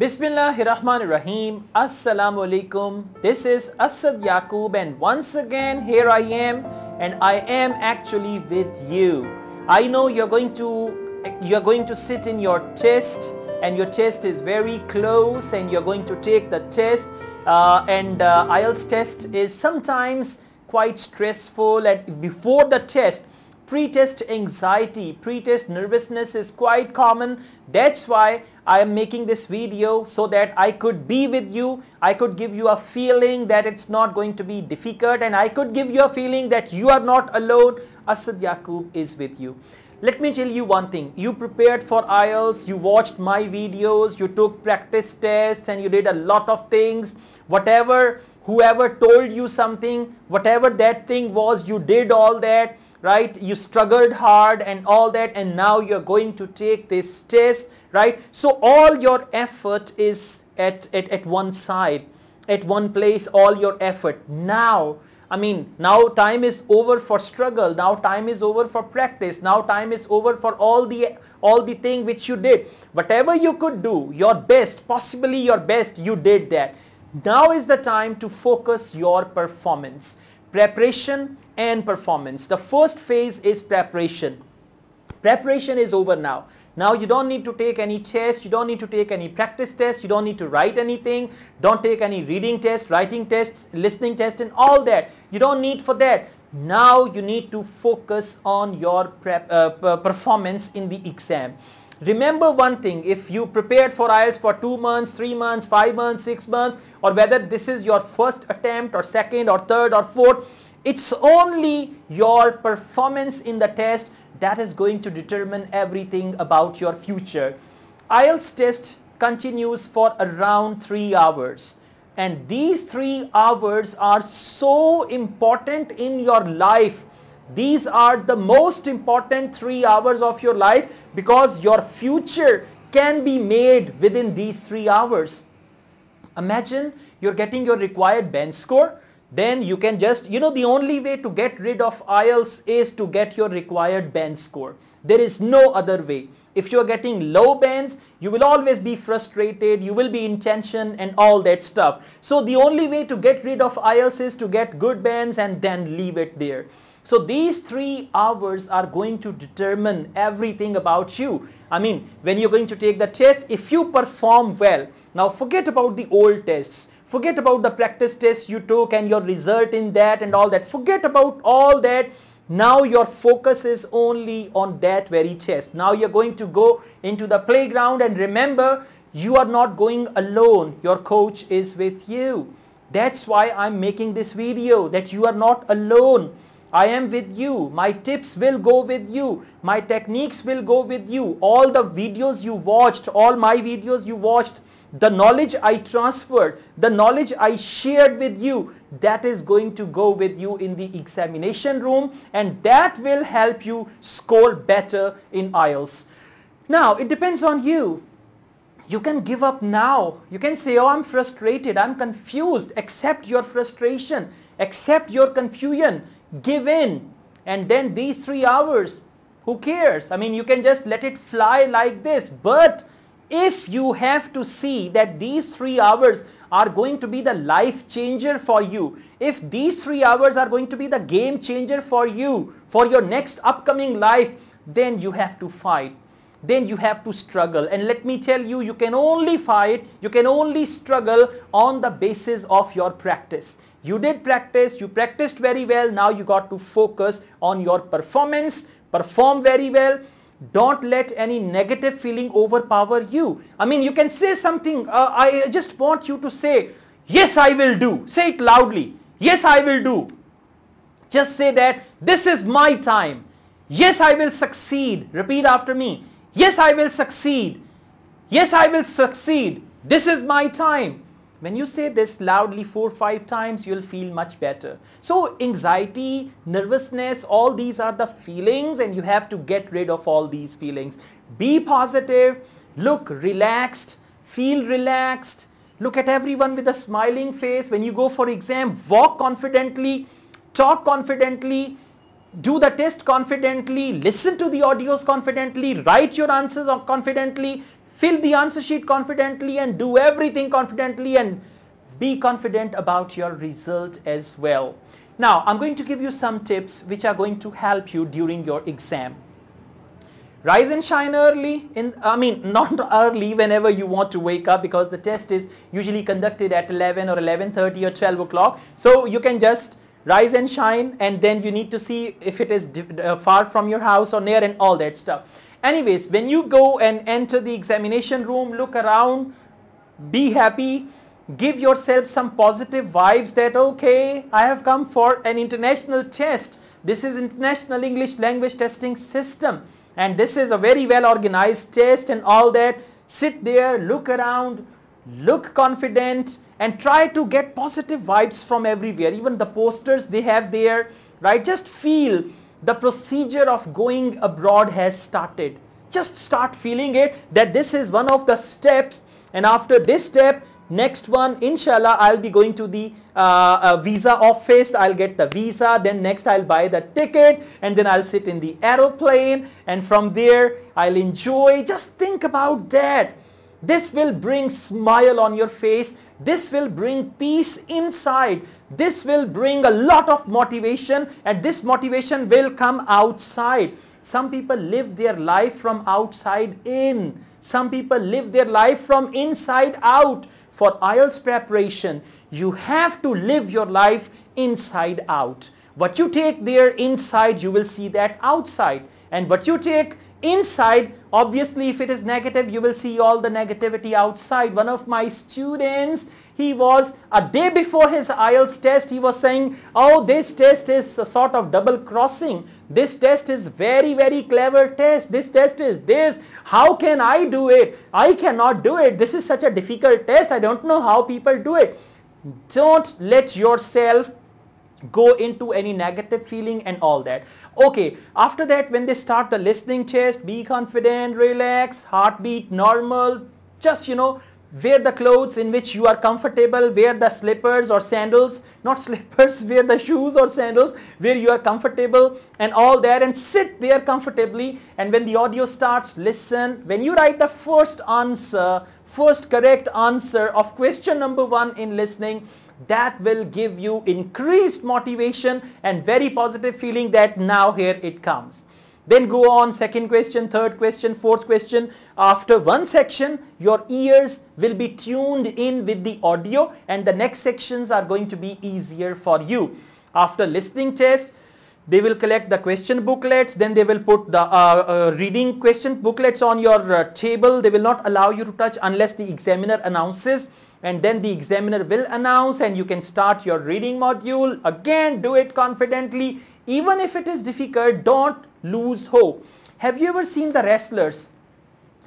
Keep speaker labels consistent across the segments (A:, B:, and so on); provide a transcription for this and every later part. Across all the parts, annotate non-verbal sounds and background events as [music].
A: Bismillahirrahmanirrahim. Assalamu alaikum. This is Asad Yaqub and once again here I am and I am actually with you. I know you're going to you're going to sit in your test and your test is very close and you're going to take the test uh, and uh, IELTS test is sometimes quite stressful and before the test pre-test anxiety, pre-test nervousness is quite common. That's why I am making this video so that I could be with you. I could give you a feeling that it's not going to be difficult and I could give you a feeling that you are not alone. Asad Yaqub is with you. Let me tell you one thing. You prepared for IELTS, you watched my videos, you took practice tests and you did a lot of things. Whatever, whoever told you something, whatever that thing was, you did all that right? You struggled hard and all that and now you're going to take this test, right? So all your effort is at, at, at one side, at one place, all your effort. Now, I mean, now time is over for struggle. Now time is over for practice. Now time is over for all the all the thing which you did. Whatever you could do, your best, possibly your best, you did that. Now is the time to focus your performance. Preparation and performance. The first phase is preparation. Preparation is over now. Now you don't need to take any test, you don't need to take any practice test, you don't need to write anything, don't take any reading test, writing tests, listening test and all that. You don't need for that. Now you need to focus on your prep, uh, performance in the exam. Remember one thing, if you prepared for IELTS for 2 months, 3 months, 5 months, 6 months or whether this is your first attempt or second or third or fourth, it's only your performance in the test that is going to determine everything about your future. IELTS test continues for around 3 hours and these 3 hours are so important in your life. These are the most important 3 hours of your life because your future can be made within these 3 hours. Imagine you're getting your required band score then you can just, you know, the only way to get rid of IELTS is to get your required band score. There is no other way. If you are getting low bands, you will always be frustrated, you will be in tension and all that stuff. So the only way to get rid of IELTS is to get good bands and then leave it there. So these three hours are going to determine everything about you. I mean, when you're going to take the test, if you perform well, now forget about the old tests. Forget about the practice test you took and your result in that and all that. Forget about all that. Now your focus is only on that very test. Now you're going to go into the playground and remember you are not going alone. Your coach is with you. That's why I'm making this video that you are not alone. I am with you. My tips will go with you. My techniques will go with you. All the videos you watched, all my videos you watched, the knowledge I transferred, the knowledge I shared with you, that is going to go with you in the examination room and that will help you score better in IELTS. Now, it depends on you. You can give up now. You can say, oh, I'm frustrated, I'm confused. Accept your frustration. Accept your confusion. Give in. And then these three hours, who cares? I mean, you can just let it fly like this. But if you have to see that these three hours are going to be the life changer for you, if these three hours are going to be the game changer for you, for your next upcoming life, then you have to fight. Then you have to struggle. And let me tell you, you can only fight, you can only struggle on the basis of your practice. You did practice, you practiced very well, now you got to focus on your performance, perform very well, don't let any negative feeling overpower you. I mean, you can say something. Uh, I just want you to say, yes, I will do. Say it loudly. Yes, I will do. Just say that this is my time. Yes, I will succeed. Repeat after me. Yes, I will succeed. Yes, I will succeed. This is my time. When you say this loudly four or five times, you'll feel much better. So anxiety, nervousness, all these are the feelings and you have to get rid of all these feelings. Be positive, look relaxed, feel relaxed, look at everyone with a smiling face. When you go for exam, walk confidently, talk confidently, do the test confidently, listen to the audios confidently, write your answers confidently, fill the answer sheet confidently and do everything confidently and be confident about your result as well. Now, I'm going to give you some tips which are going to help you during your exam. Rise and shine early, in, I mean [laughs] not early whenever you want to wake up because the test is usually conducted at 11 or 11.30 or 12 o'clock. So you can just rise and shine and then you need to see if it is uh, far from your house or near and all that stuff. Anyways, when you go and enter the examination room, look around, be happy, give yourself some positive vibes that okay I have come for an international test. This is international English language testing system. And this is a very well organized test and all that. Sit there look around look confident and try to get positive vibes from everywhere. Even the posters they have there right? Just feel the procedure of going abroad has started just start feeling it that this is one of the steps and after this step Next one, inshallah, I'll be going to the uh, uh, visa office. I'll get the visa. Then next I'll buy the ticket and then I'll sit in the aeroplane and from there I'll enjoy. Just think about that. This will bring smile on your face. This will bring peace inside. This will bring a lot of motivation and this motivation will come outside. Some people live their life from outside in. Some people live their life from inside out for IELTS preparation, you have to live your life inside out. What you take there inside, you will see that outside. And what you take inside, obviously if it is negative, you will see all the negativity outside. One of my students, he was a day before his IELTS test, he was saying, oh, this test is a sort of double crossing. This test is very, very clever test. This test is this. How can I do it? I cannot do it. This is such a difficult test. I don't know how people do it. Don't let yourself go into any negative feeling and all that. Okay, after that when they start the listening test, be confident, relax, heartbeat normal, just you know, wear the clothes in which you are comfortable, wear the slippers or sandals, [laughs] not slippers, wear the shoes or sandals where you are comfortable and all that and sit there comfortably and when the audio starts, listen. When you write the first answer, first correct answer of question number one in listening, that will give you increased motivation and very positive feeling that now here it comes. Then go on second question, third question, fourth question. After one section, your ears will be tuned in with the audio and the next sections are going to be easier for you. After listening test, they will collect the question booklets, then they will put the uh, uh, reading question booklets on your uh, table. They will not allow you to touch unless the examiner announces and then the examiner will announce and you can start your reading module. Again, do it confidently. Even if it is difficult, don't lose hope. Have you ever seen the wrestlers?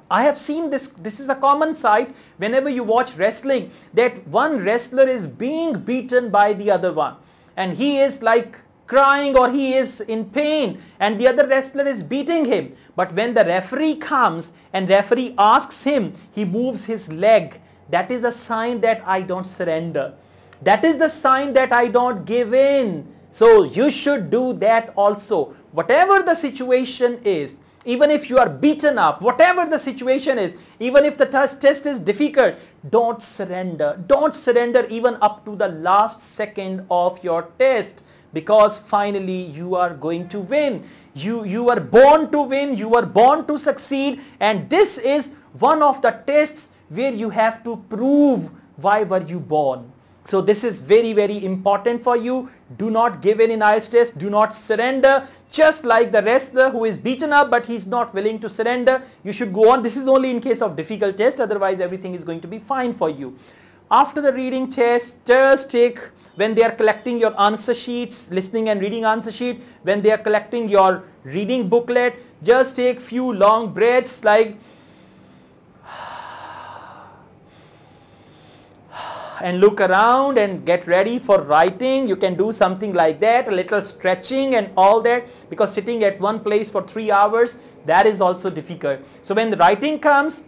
A: I have seen this, this is a common sight whenever you watch wrestling that one wrestler is being beaten by the other one and he is like crying or he is in pain and the other wrestler is beating him. But when the referee comes and referee asks him, he moves his leg. That is a sign that I don't surrender. That is the sign that I don't give in. So you should do that also whatever the situation is, even if you are beaten up, whatever the situation is, even if the test is difficult, don't surrender. Don't surrender even up to the last second of your test because finally you are going to win. You, you are born to win, you are born to succeed and this is one of the tests where you have to prove why were you born. So this is very, very important for you. Do not give in in IELTS test. Do not surrender. Just like the wrestler uh, who is beaten up but he's not willing to surrender. You should go on. This is only in case of difficult test. Otherwise everything is going to be fine for you. After the reading test, just take when they are collecting your answer sheets, listening and reading answer sheet, when they are collecting your reading booklet, just take few long breaths like and look around and get ready for writing. You can do something like that, a little stretching and all that because sitting at one place for three hours, that is also difficult. So when the writing comes,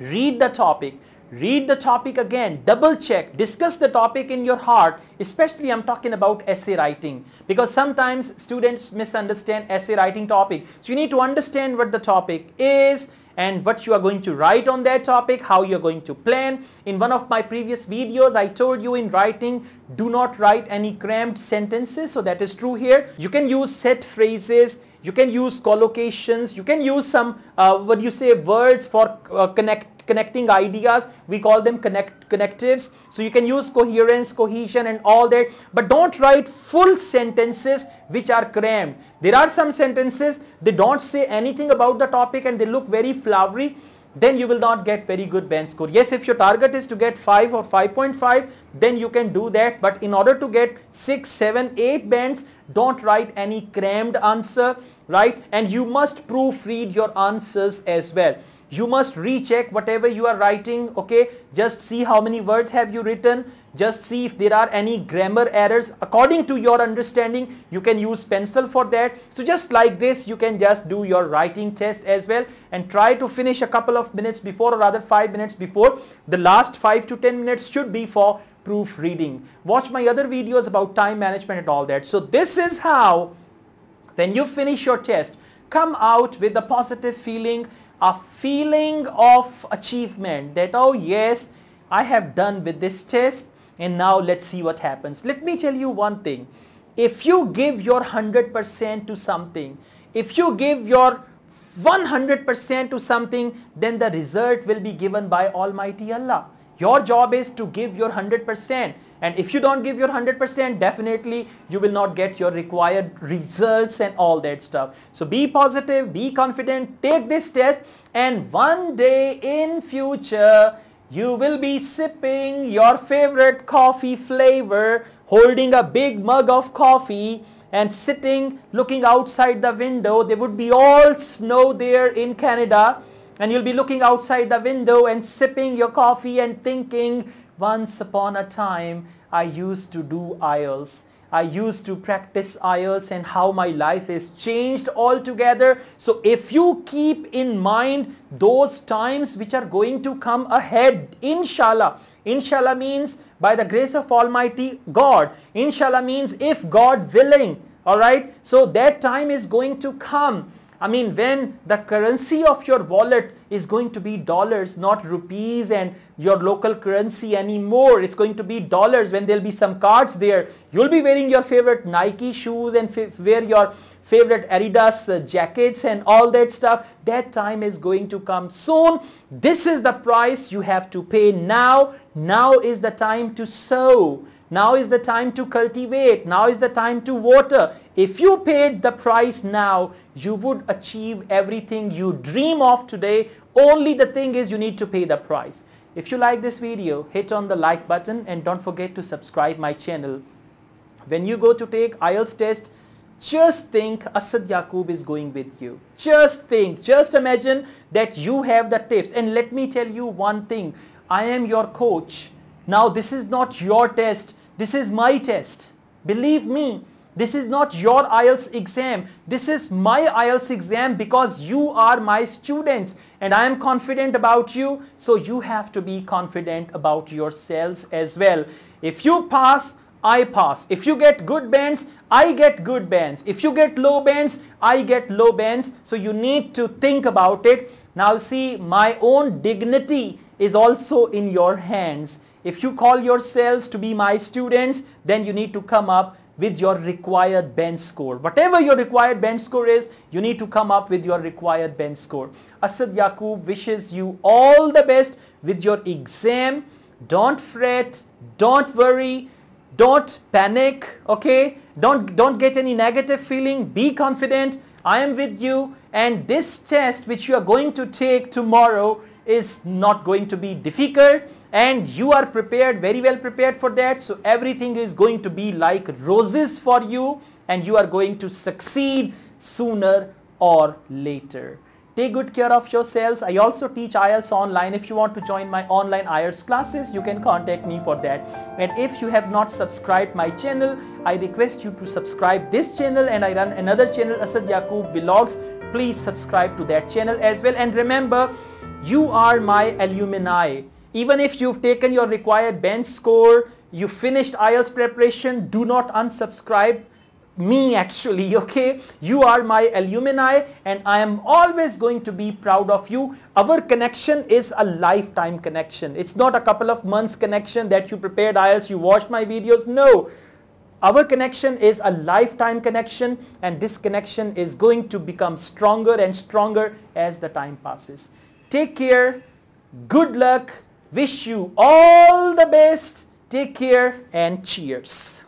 A: read the topic. Read the topic again, double check, discuss the topic in your heart, especially I'm talking about essay writing because sometimes students misunderstand essay writing topic. So you need to understand what the topic is and what you are going to write on that topic, how you are going to plan. In one of my previous videos, I told you in writing, do not write any crammed sentences. So that is true here. You can use set phrases. You can use collocations. You can use some, uh, what you say, words for uh, connect connecting ideas we call them connect connectives so you can use coherence cohesion and all that but don't write full sentences which are crammed there are some sentences they don't say anything about the topic and they look very flowery then you will not get very good band score. Yes, if your target is to get 5 or 5.5, then you can do that. But in order to get 6, 7, 8 bands, don't write any crammed answer, right? And you must proofread your answers as well you must recheck whatever you are writing okay? Just see how many words have you written. Just see if there are any grammar errors. According to your understanding you can use pencil for that. So just like this you can just do your writing test as well and try to finish a couple of minutes before or rather five minutes before. The last five to ten minutes should be for proofreading. Watch my other videos about time management and all that. So this is how when you finish your test come out with a positive feeling a feeling of achievement that oh yes I have done with this test and now let's see what happens. Let me tell you one thing. If you give your 100% to something, if you give your 100% to something, then the result will be given by Almighty Allah. Your job is to give your 100% and if you don't give your 100% definitely you will not get your required results and all that stuff. So be positive be confident take this test and one day in future you will be sipping your favorite coffee flavor holding a big mug of coffee and sitting looking outside the window. There would be all snow there in Canada and you'll be looking outside the window and sipping your coffee and thinking once upon a time, I used to do IELTS. I used to practice IELTS and how my life is changed altogether. So if you keep in mind those times which are going to come ahead, inshallah. Inshallah means by the grace of Almighty God. Inshallah means if God willing. Alright. So that time is going to come. I mean when the currency of your wallet is going to be dollars not rupees and your local currency anymore it's going to be dollars when there'll be some cards there. You'll be wearing your favorite Nike shoes and wear your favorite Adidas uh, jackets and all that stuff. That time is going to come soon. This is the price you have to pay now. Now is the time to sow. Now is the time to cultivate. Now is the time to water. If you paid the price now, you would achieve everything you dream of today. Only the thing is you need to pay the price. If you like this video, hit on the like button and don't forget to subscribe my channel. When you go to take IELTS test, just think Asad Yaqub is going with you. Just think, just imagine that you have the tips. And let me tell you one thing. I am your coach. Now this is not your test. This is my test. Believe me, this is not your IELTS exam. This is my IELTS exam because you are my students and I am confident about you. So you have to be confident about yourselves as well. If you pass, I pass. If you get good bands, I get good bands. If you get low bands, I get low bands. So you need to think about it. Now see, my own dignity is also in your hands. If you call yourselves to be my students, then you need to come up with your required band score. Whatever your required band score is, you need to come up with your required band score. Asad Yaqub wishes you all the best with your exam. Don't fret, don't worry, don't panic, okay? Don't, don't get any negative feeling, be confident. I am with you and this test which you are going to take tomorrow is not going to be difficult and you are prepared, very well prepared for that. So everything is going to be like roses for you and you are going to succeed sooner or later. Take good care of yourselves. I also teach IELTS online. If you want to join my online IELTS classes, you can contact me for that. And if you have not subscribed my channel, I request you to subscribe this channel and I run another channel, Asad Yaqub Vlogs. Please subscribe to that channel as well. And remember, you are my alumni. Even if you've taken your required band score, you finished IELTS preparation, do not unsubscribe me actually, [laughs] okay? You are my alumni and I am always going to be proud of you. Our connection is a lifetime connection. It's not a couple of months connection that you prepared IELTS, you watched my videos. No. Our connection is a lifetime connection and this connection is going to become stronger and stronger as the time passes. Take care. Good luck. Wish you all the best. Take care and cheers.